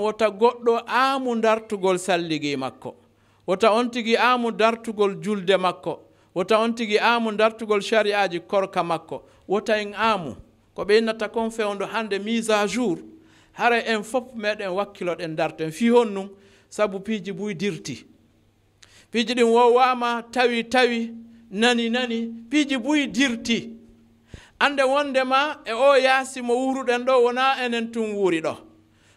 wota goɗɗo aamu dartugol salligi makko. Wota on tigi aamu dartugol julde makko. Wota on tigi aamu dartugol shari'aji korka makko. Wota en aamu. Ko ɓeynata kon fewndo hannde mise à jour. Hara en fof meɗen wakkiloɗen darten. Fi honnum sabu piiji buydirti. Piiji ɗin wowama tawi tawi nani nani piiji buydirti. Ande wondema e o yaasi mo wuruɗen ɗo wona enen tun wuuri ɗo.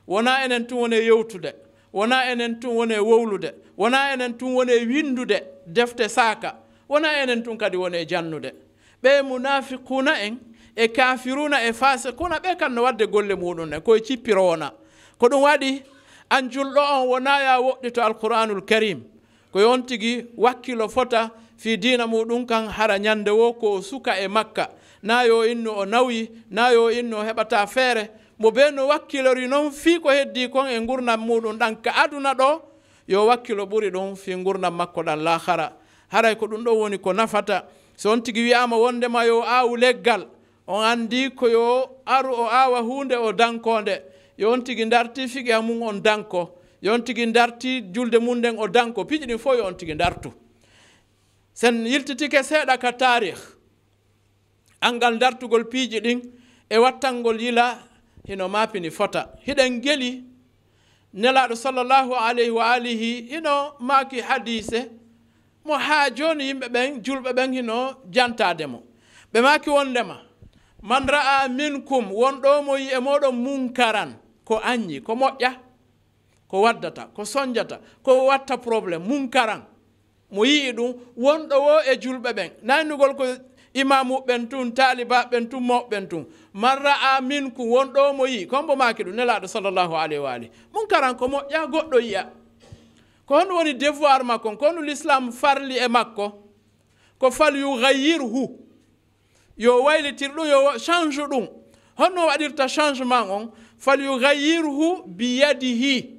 wona enen tun woni e yewtude wona enen tun woni e wowlude wona enen tun woni e windude defte saaka wona enen tun kadi woni jannude. Ɓe munafiquna en e kafiruna e fasikuna ɓe kamno wadde golle muɗum ne koye cippirowona ko ɗum waɗi an julɗo on wona ya woɗɗito alqouranul karim. Ko yon tigui wakkilo fota fi dina muɗum kan hara ñande wo ko suka e makka. Na yo inno o nawi na yo inno heɓata feere mo ɓe no wakkilori noon fii ko heddi kon e gurdam muɗum ɗan ka aduna ɗo yo wakkilo ɓuri ɗum fi gurdam makko ɗan lahara. Haray ko ɗum ɗo woni ko nafata. So on tigi wiyama wondema yo awu leggal on andi ko yo aru o awa hunde o dankode yo on tigi darti fiqiya mum on danko. Yo on tigi darti julde mum nden o danko. Piiji ɗin fof yo on tigi dartu sen yiltitike seeɗa ka tarih angal dartugol piiji ɗin e wattangol yila hino maapini fota. Hiɗen geli nelaɗo sallllahu alayhi wa alihi hino maaki hadise. Mo haa jooni yimɓe ɓen julɓe ɓen hino jantade mo. Ɓe maaki wondema man ra'a minkum wonɗo mo yi e moɗon munkaran ko anñi ko moƴƴa ko waddata ko soñjata ko watta probléme munkaran. Mo yii ɗum wonɗo wo e julɓe ɓen. Nannugol ko imamuɓen tun talibaɓen tun mawɓen tun. Man ra'a minkum wonɗo mo yi. Kombo maki ɗum nelaɗo sallllahu alayhi wa ali mun karan ko moƴƴa goɗɗo yiya ko hon woni devoir makko ko honu l'islam farli e makko ko fal yugayirhu yo waylitir ɗum yo change ɗum. Honno waɗirta changement on fal yugayirhu biyadihi.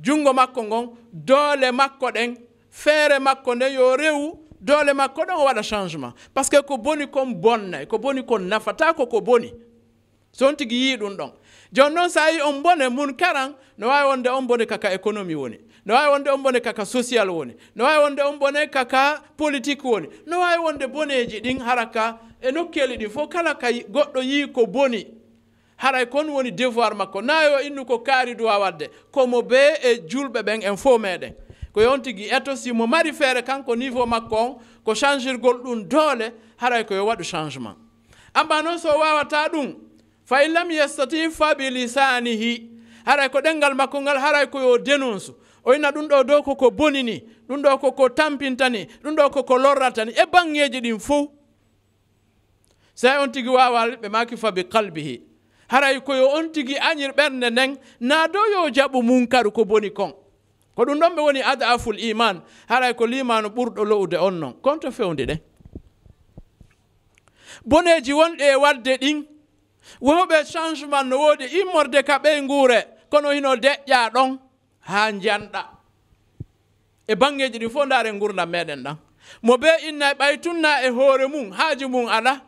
Junngo makko ngon doole makko ɗen feere makko nden yo rewu doole makko ɗon o waɗa changement. Par ce que ko boni kon bonnay ko boni kon nafata ko ko boni. So on tigi yii ɗum ɗon. Joni noon so yi on bone mun karan no wawi wonde on bone kaka économie woni. No wawi wonde on bone kaka social woni. No wawi wonde on bone kaka politique woni. No wawi wonde boneji ɗin hara ka e nokkeli ɗin fof kala ka goɗɗo yii ko boni. Haray kon woni devoir makko. Nayo innu ko kaari duwa wadde. Komo be e julɓe ɓen en fof meɗen ko yonti gi eto si mo mari feere kanko niveau makko on ko changirgol ɗum doole haray koyo waɗu changement. Amba noon so wawata ɗum fa in lam yestati fa bi lisanihi haray ko ɗengal makko ngal haray ko yo dénonce o ina ɗum ɗo dow koko bonini dun ɗum ɗo koko tampintani ɗum ɗo koko lorratani e bangeji ɗin fu. Sa on tigi wawa ɓe maki fa bi qalbihi. Haray koyo on tigi añir ɓernde nden na dow yo jaɓu munkaru ko boni kon ko ɗum ɗon ɓe woni adaful iman. Haray ko limanu ɓurɗo lowde on noon konto fewde ɗen boneji wonɗe e wadde ɗin. Wowɓe changement no woodi immorde ka ɓey nguure. Kono hino deƴƴa ɗon ha janɗa e bangeji ɗi fof ndaare gurdam meɗen ɗan. Mo be inna ɓay tunna e hoore mum haaji mum ala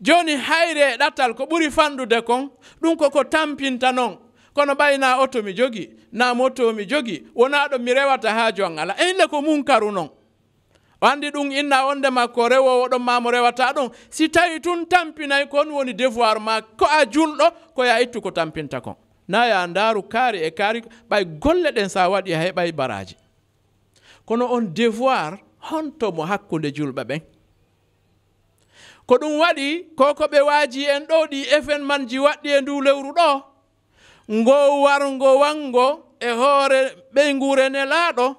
joni hayre e ɗatal ko ɓuri fanɗude kon ɗum koko tampinta noon kono ɓayna oto mi jogi na moto mi jogi wona ɗo mi rewata ha jon ala e inde ko munkaru noon o andi ɗum inna onde makko rewowo ɗon mamo rewata ɗum si tawi tun tampinay kon woni devoir ma ko a julɗo koya ittu ko tampinta kon. Na ya ndaru kaari e kaari ɓay golle ɗen sa waɗi a heɓay baraji. Kono on devoir hontomo hakkude julɓe ɓen ko ɗum waɗi koko ɓe waaji en ɗo ɗi événement ji waɗɗi e ndu lewru ɗo ngo wargo wango e hoore ne lado?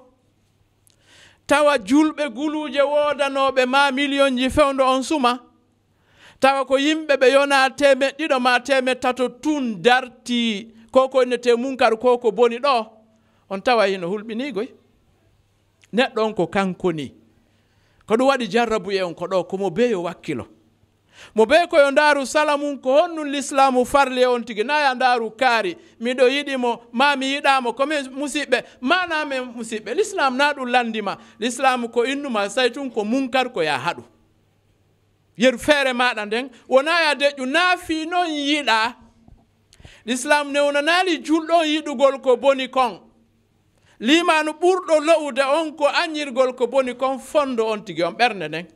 Tawa julɓe guluuje woodanoɓe ma million ji fewndo on suma? Tawa ko yimɓe ɓe yona temed ɗiɗo ma temed tato tun darti koko innete munkar koko boni ɗo on tawa hino hulɓinigoy neɗɗo on ko kankoni. Ko ɗum waɗi jarrabu e on ko ɗo komo beyo wakkilo mo be koyo ndaaru sala mum ko honnum l'islamu farli e on tigi naya ndaaru kaari miɗo yiɗimo ma mi yiɗamo komi musidɓe maname musidɓe l'islam na ɗum landima. L'islamu ko innuma say tun ko munkar ko ya haɗu yeru feere maɗa nden wona ya deƴƴu naafi noon yiɗa l'islam newnanaali julɗon yiɗugol ko boni kon limanu ɓurɗo lowude on ko añirgol ko boni kon fondo on tigi on ɓernde nden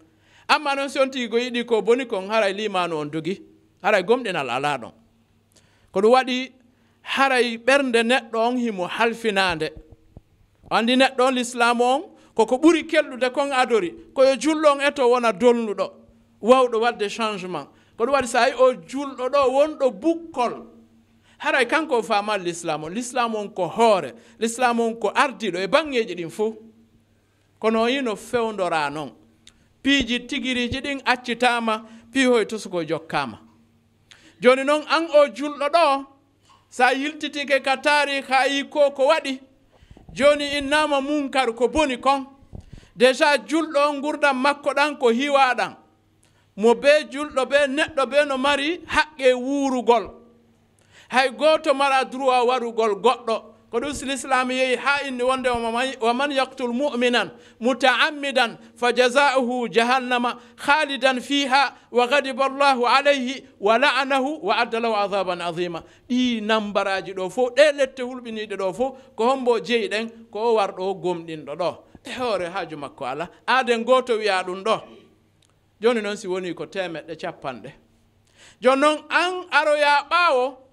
amma noon si on tigi ko yiɗi ko boni kon haray limanu on dogi haray gomɗinal ala ɗon ko ɗum waɗi haray ɓernde neɗɗo on himo halfinande andi neɗɗo on l'islamu on koko ɓuri kelɗude kon adori. Koyo julɗo on eto wona dolnuɗo wawɗo wadde changement. Ko ɗum waɗi sa yi o julɗo ɗo wonɗo bukkol. Haray kanko famal l'islam o l'islam on ko hoore. L'islam on ko ardiɗo e bangeji ɗin fo kono yino fewdora noon piiji tigiriji ɗin accitama piihoye tusuko jokkama. Joni noon an o julɗo ɗo sa yiltitike ka taari ha yi ko ko waɗi joni innama munkar ko boni kon. Déjà julɗo on gurdam makko ɗan ko hiwaɗan. Mo be julɗo be neɗɗo be no mari haqqe wuurugol hay goto mara droit warugol goɗɗo ko ɗum l'islam yeehi ha inni wonde wa man yaktul muminan mutaammidan fa jazauhu jahannama khalidan fiha wa gadiba llahu alayhi wa la'anahu wa adda lahu adaban adima ɗi nambaraji ɗo fof ɗe lette hulɓiniɗe ɗo fof ko hombo jeyi ɗen ko o warɗo gomɗinɗo ɗo. E hoore haaju makko ala aaden goto wiya ɗum ɗo. Joni noon si woni ko temeɗɗe capanɗe joni noon an aroya ɓaawo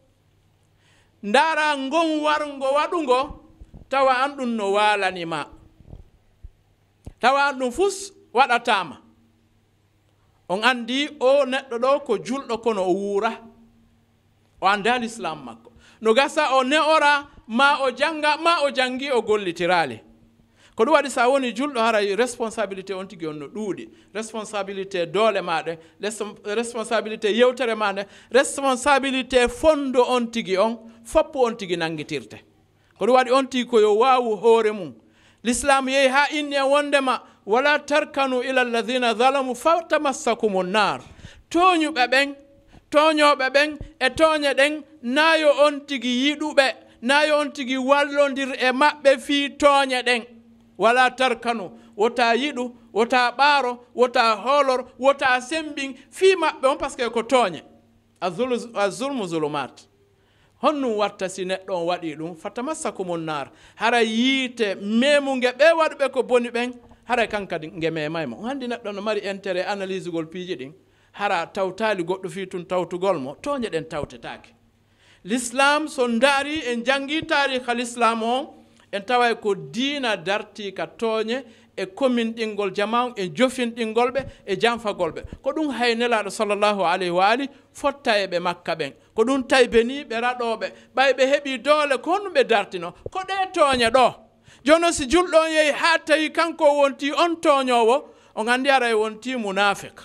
ndaara ngon wargo waɗugo tawa an ɗum no waalanima. Tawa an ɗum fus waɗatama on anndi o neɗɗo ɗo ko julɗo kono o wuura. O anndali l'islam makko. No gasa o ne'ora ma o jannga ma o janngi o gollitiraali ko ɗum waɗi sa woni julɗo hara responsabilité on tigi on no ɗuuɗi. Responsabilité doole maɗe responsabilité yewtere maɗe responsabilité fondo on tigi on foppo on tigi nangitirte. Ko ɗum waɗi on tigi koyo waawu hoore mum. L'islam yehi ha inni e wondema wala tarkanu ila alladina zalamu fatamassakumu nar toñuɓe ɓen toñoɓe ɓen e toñe ɗen nayo on tigi yiɗuɓe nayo on tigi wallodir e maɓɓe fii toñe ɗen wala tarkano wota yiɗu wota ɓaaro wota hoolor wota sembin fii maɓɓe on par ce que ko tooñe. A zulmu zulumat honnum watta si neɗɗo on waɗi ɗum fatamassakumum nar hara yiite memuge ɓe waɗuɓe ko boni ɓen hara kankadi kadi nge memaymo handi neɗɗo no mari intérêt analyse gol piiji ɗin hara tawtali goɗɗo fi tun tawtugol mo toñe ɗen tawtetake l'islam so daari en jangi tarih al islam on en taway ko diina darti ka tooñe e commune ɗinngol jama e jofinɗinngol ɓe e janfagol ɓe. Ko ɗum hay nelaaɗo sallllahu alayhi wa ali fotta e ɓe makka ɓen. Ko ɗum tawi benii ɓe raɗooɓe ɓay ɓe heɓii doole ko honɗum ɓe dartino. Ko ɗe tooñe ɗo? Jooni noon si julɗon yehi haa tawi kanko wonti on tooñoowo on anndi ara e wonti munafik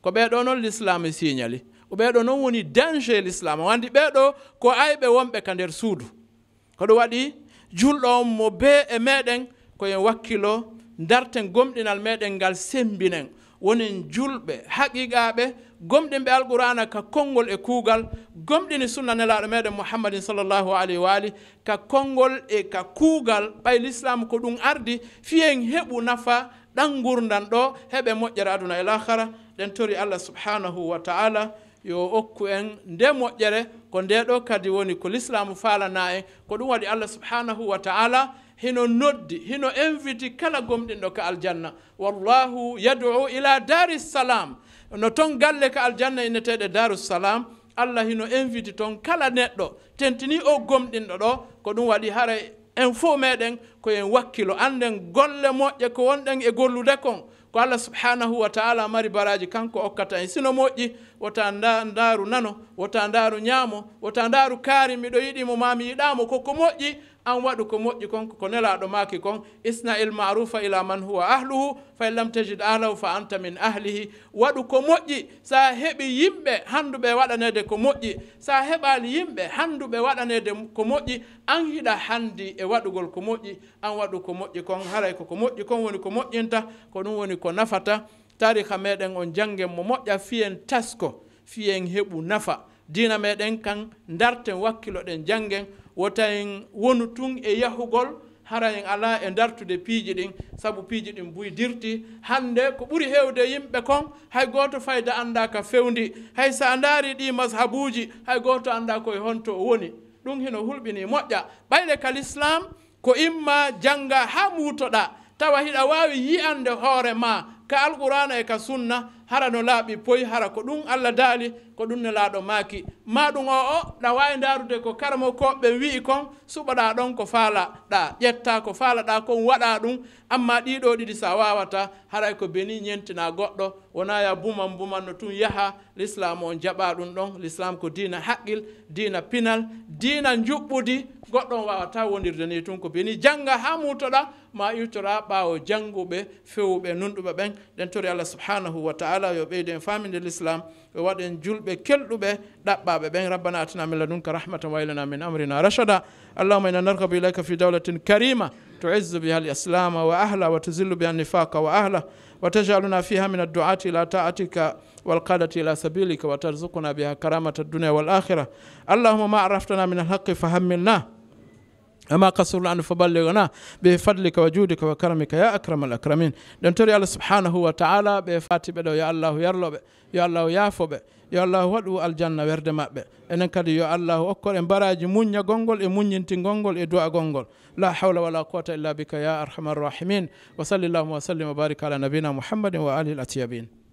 ko ɓeeɗo noon l'islam e siñali ko ɓeeɗo noon woni danger e l'islam o anndi ɓeeɗo ko ayɓe wonɓe ka nder suudu. Ko ɗum waɗi julɗo on mo be e meɗen koyen wakkilo darten gomɗinal meɗen ngal sembinen. Wonin julɓe haqiqaɓe gomɗinɓe alqur'ana ka konngol e kuugal gomɗini sunna nelaɗo meɗen mouhammadin sallllahu alayhi wa ali ka konngol e ka kuugal ɓay l'islam ko ɗum ardi fiyen heɓu nafa ɗan gurdan ɗo heɓe moƴƴere aduna e lahara ɗen tori allah subhanahu wa ta'ala. yo okku en nde moƴƴere ko nde ɗo kadi woni ko l'islamu faalana en ko ɗum waɗi allah subhanahu wa taala hino noddi hino inviti kala gomɗinɗo ka aljanna. Wallahu yad'u ila dari salam no ton galle ka aljanna inneteɗe darussalam allah hino inviti toon kala neɗɗo. Tentini o gomɗinɗo ɗo ko ɗum waɗi hara en fof meɗen koyen wakkilo anden golle moƴƴe ko wonɗen e gollude kon. Ko allah subhanahu wa taala mari baraji kanko okkata en. Sino moƴƴi wota ndaaru nano wota ndaaru ñaamo wota ndaaru kaari miɗo yiɗimo mami yiɗamo koko moƴƴi an waɗu ko moƴƴi kon ko nelaɗo maki kon. Isna il marufa ila man huwa ahluhu fa in lam tajid ahlahu fa anta min ahlihi. Waɗu ko moƴƴi sa heɓi yimɓe handuɓe waɗanede ko moƴƴi sa heɓali yimɓe handuɓe waɗanede ko moƴƴi an hiɗa handi e waɗugol ko moƴƴi an waɗu ko moƴƴi kon haray koko moƴƴi kon woni ko moƴƴinta ko ɗum woni ko nafata. tarika meɗen on jangen mo moƴƴa fiyen tasko fiyen heɓu nafa. Dina meɗen kan darten wakkilo ɗen janngen wota wonu tun e yahugol hara en ala e dartude piiji ɗin. Sabu piiji ɗin buydirti hannde ko ɓuri heewde yimɓe kon hay gooto fayda annda ka fewndi hay so a ndaari ɗi mashabuuji hay gooto annda koye honto o woni. Ɗum hino hulɓini moƴƴa. Ɓayde ka l'islam ko imma jannga haa muutoɗa tawa hiɗa waawi yiyande hoore ma ka alqurana e ka sunna hara no laaɓi poyi hara ko ɗum allah daali ko ɗum ne laaɗo maaki ma ɗum o o ɗa wawi darude ko karamo koɓɓe wi'i kon suɓaɗa ɗon ko faalaɗa ƴetta ko faalaɗa kon waɗa ɗum. Amma ɗiɗo ɗiɗi sa wawata haray ko beni ñentina goɗɗo. Wona ya buman buman no tun yaaha l'islam on jaɓa ɗum ɗon l'islam ko dina haqqil dina pinal dina juɓɓudi goɗɗo on wawata wondirde ni tun ko beni jangga ha mutoɗa ma iwtora ɓawo janguɓe fewuɓe nunɗuɓe ɓen. Ɗen tori allah subhanahu wa taala yo ɓeyde en famide l'islam. Ɓe waɗen julɓe kelɗuɓe ɗaɓɓaɓe. Ɓen rabbana atina min ladunka rahmatan waylana min amrina rachada allahuma ina narkabu ilayka fi dawlatin karima. تعز بها الإسلام وأهله وتزل بها النفاق وأهله وتجعلنا فيها من الدعاة إلى طاعتك والقادة إلى سبيلك وترزقنا بها كرامة الدنيا والآخرة اللهم ما عرفتنا من الحق فهملناه أما قصر أن فبلغنا بفضلك وجودك وكرمك يا أكرم الأكرمين. لن تري الله سبحانه وتعالى بفاتي بدو يا الله يرلو يا الله يافو بي. يا الله ودو الجنة ورد ما إنن كدي يا الله أكبر إن براج مونيا غنغل إن مونيا انتين غنغل إدواء غنغل لا حول ولا قوة إلا بك يا أرحم الراحمين. وصلى الله وسلم وبارك على نبينا محمد وآله الأتيابين